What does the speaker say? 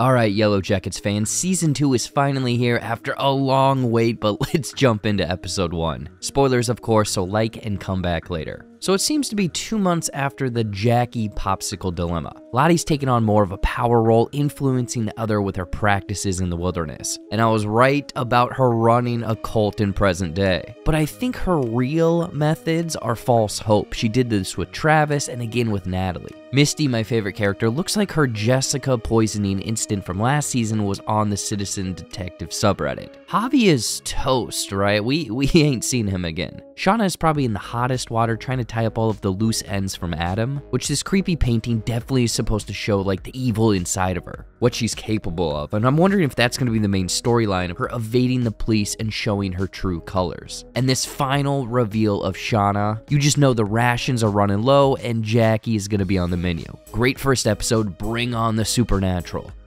Alright, Yellowjackets fans, season 2 is finally here after a long wait, but let's jump into episode 1. Spoilers, of course, so like and come back later. So it seems to be two months after the Jackie popsicle dilemma. Lottie's taken on more of a power role, influencing the other with her practices in the wilderness. And I was right about her running a cult in present day. But I think her real methods are false hope. She did this with Travis and again with Natalie. Misty, my favorite character, looks like her Jessica poisoning incident from last season was on the Citizen Detective subreddit. Javi is toast, right? We we ain't seen him again. Shauna is probably in the hottest water trying to tie up all of the loose ends from Adam, which this creepy painting definitely is supposed to show like the evil inside of her, what she's capable of. And I'm wondering if that's going to be the main storyline of her evading the police and showing her true colors. And this final reveal of Shauna, you just know the rations are running low and Jackie is going to be on the menu. Great first episode, bring on the supernatural.